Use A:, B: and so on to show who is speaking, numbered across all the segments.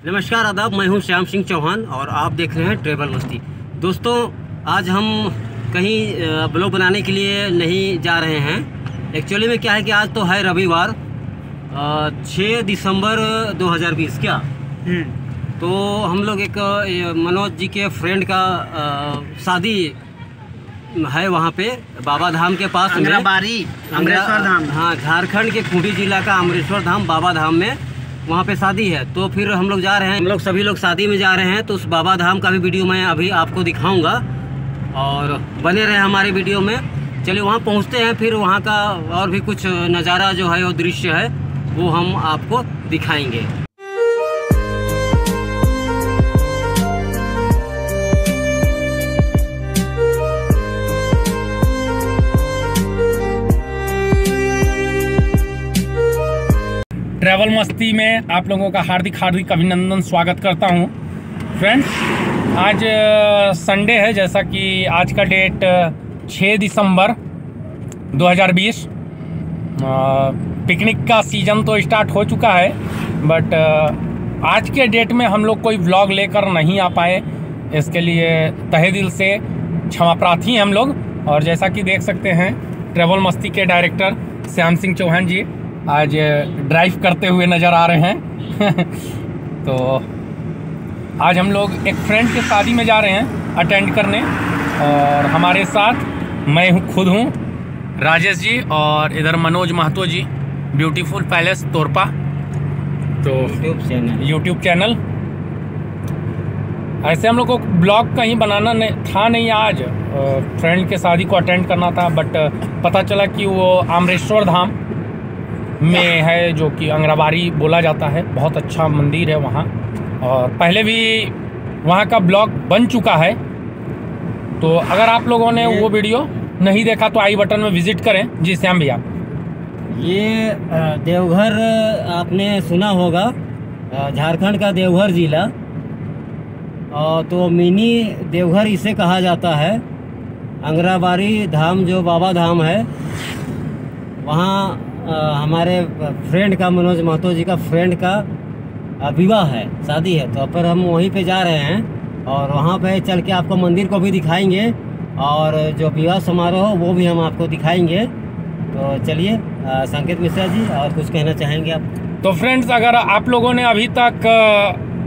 A: नमस्कार आदाब। मैं हूँ श्याम सिंह चौहान और आप देख रहे हैं ट्रेवल मस्ती। दोस्तों आज हम कहीं ब्लॉग बनाने के लिए नहीं जा रहे हैं। एक्चुअली में क्या है कि आज तो है रविवार छः दिसंबर 2020 क्या? तो हम लोग एक मनोज जी के फ्रेंड का शादी है वहाँ पे बाबा धाम के पास में।
B: अमृतसर धाम।
A: हाँ झारखंड के खूंटी जिला का अमृतसर धाम बाबा धाम में। वहाँ पे शादी है। तो फिर हम लोग जा रहे हैं। हम लोग सभी लोग शादी में जा रहे हैं। तो उस बाबा धाम का भी वीडियो मैं अभी आपको दिखाऊँगा। और बने रहे हमारे वीडियो में। चलिए वहाँ पहुँचते हैं। फिर वहाँ का और भी कुछ नज़ारा जो है और दृश्य है, वो हम आपको दिखाएँगे।
C: ट्रैवल मस्ती में आप लोगों का हार्दिक हार्दिक अभिनंदन स्वागत करता हूँ। फ्रेंड्स आज संडे है जैसा कि आज का डेट छः दिसंबर 2020 अ, पिकनिक का सीज़न तो स्टार्ट हो चुका है बट आज के डेट में हम लोग कोई व्लॉग लेकर नहीं आ पाए। इसके लिए तहे दिल से क्षमा प्रार्थी हैं हम लोग। और जैसा कि देख सकते हैं ट्रैवल मस्ती के डायरेक्टर श्याम सिंह चौहान जी। आज ड्राइव करते हुए नज़र आ रहे हैं। तो आज हम लोग एक फ्रेंड के शादी में जा रहे हैं अटेंड करने। और हमारे साथ मैं हूँ खुद हूँ राजेश जी और इधर मनोज महतो जी ब्यूटीफुल पैलेस तोरपा। तो
A: यूट्यूब चैनल
C: यूट्यूब चैनल ऐसे हम लोग को ब्लॉग कहीं बनाना नहीं था नहीं आज। फ्रेंड के शादी को अटेंड करना था बट पता चला कि वो आमरेश्वर धाम में है जो कि अंग्राबारी बोला जाता है। बहुत अच्छा मंदिर है वहाँ। और पहले भी वहाँ का ब्लॉग बन चुका है। तो अगर आप लोगों ने वो वीडियो नहीं देखा तो आई बटन में विज़िट करें। जी श्याम भैया।
A: ये देवघर आपने सुना होगा। झारखंड का देवघर जिला। और तो मिनी देवघर इसे कहा जाता है। अंगराबारी धाम जो बाबा धाम है वहाँ हमारे फ्रेंड का मनोज महतो जी का फ्रेंड का विवाह है शादी है। तो फिर हम वहीं पे जा रहे हैं और वहाँ पे चल के आपको मंदिर को भी दिखाएँगे और जो विवाह समारोह वो भी हम आपको दिखाएँगे। तो चलिए संकेत मिश्रा जी और कुछ कहना चाहेंगे आप?
C: तो फ्रेंड्स अगर आप लोगों ने अभी तक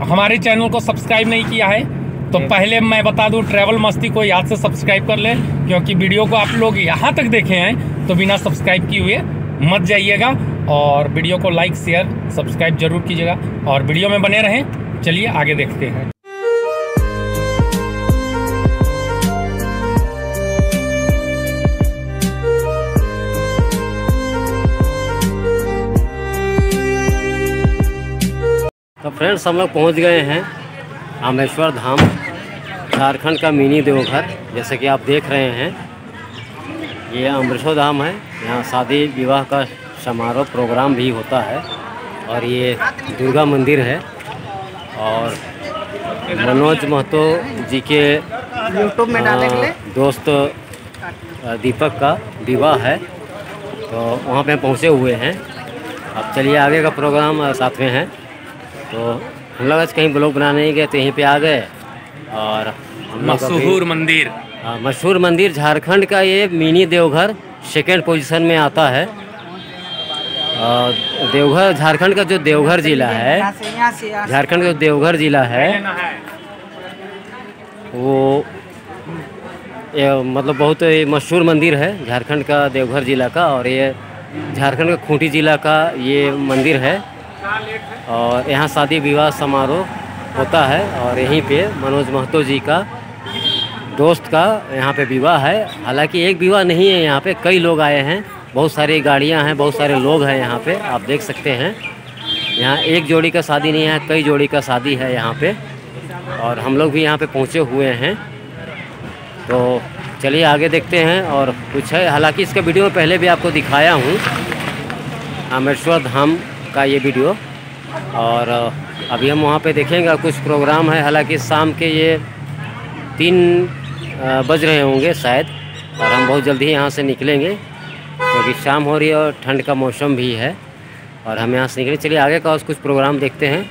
C: हमारे चैनल को सब्सक्राइब नहीं किया है तो पहले मैं बता दूँ ट्रैवल मस्ती को याद से सब्सक्राइब कर लें क्योंकि वीडियो को आप लोग यहाँ तक देखे हैं। तो बिना सब्सक्राइब किए हुए मत जाइएगा और वीडियो को लाइक शेयर सब्सक्राइब ज़रूर कीजिएगा और वीडियो में बने रहें। चलिए आगे देखते हैं।
A: तो फ्रेंड्स हम लोग पहुँच गए हैं आमेश्वर धाम, झारखंड का मिनी देवघर, जैसे कि आप देख रहे हैं। ये अमृतसर धाम है। यहाँ शादी विवाह का समारोह प्रोग्राम भी होता है और ये दुर्गा मंदिर है और मनोज महतो जी के
B: यूट्यूब में डालने के लिए
A: दोस्त दीपक का विवाह है। तो वहाँ पे पहुँचे हुए हैं। अब चलिए आगे का प्रोग्राम साथ में है। तो हम लोग आज कहीं ब्लॉग बनाने गए तो यहीं पे आ गए। और
C: मशहूर मंदिर
A: हाँ, मशहूर मंदिर झारखंड का ये मिनी देवघर सेकेंड पोजीशन में आता है देवघर झारखंड का जो देवघर जिला है। झारखंड का जो देवघर जिला है वो ये मतलब बहुत ही मशहूर मंदिर है झारखंड का देवघर जिला का और ये झारखंड का खूंटी जिला का ये मंदिर है और यहाँ शादी विवाह समारोह होता है और यहीं पे मनोज महतो जी का दोस्त का यहाँ पे विवाह है। हालाँकि एक विवाह नहीं है यहाँ पे, कई लोग आए हैं। बहुत सारी गाड़ियाँ हैं, बहुत सारे लोग हैं यहाँ पे, आप देख सकते हैं। यहाँ एक जोड़ी का शादी नहीं है, कई जोड़ी का शादी है यहाँ पे। और हम लोग भी यहाँ पे पहुँचे हुए हैं। तो चलिए आगे देखते हैं और कुछ है। हालाँकि इसका वीडियो पहले भी आपको दिखाया हूँ। अमृतसर धाम का ये वीडियो। और अभी हम वहाँ पे देखेंगे, कुछ प्रोग्राम है। हालाँकि शाम के ये तीन बज रहे होंगे शायद, और हम बहुत जल्दी यहाँ से निकलेंगे, क्योंकि तो शाम हो रही है और ठंड का मौसम भी है, और हम यहाँ से निकले। चलिए, आगे का कुछ प्रोग्राम देखते हैं।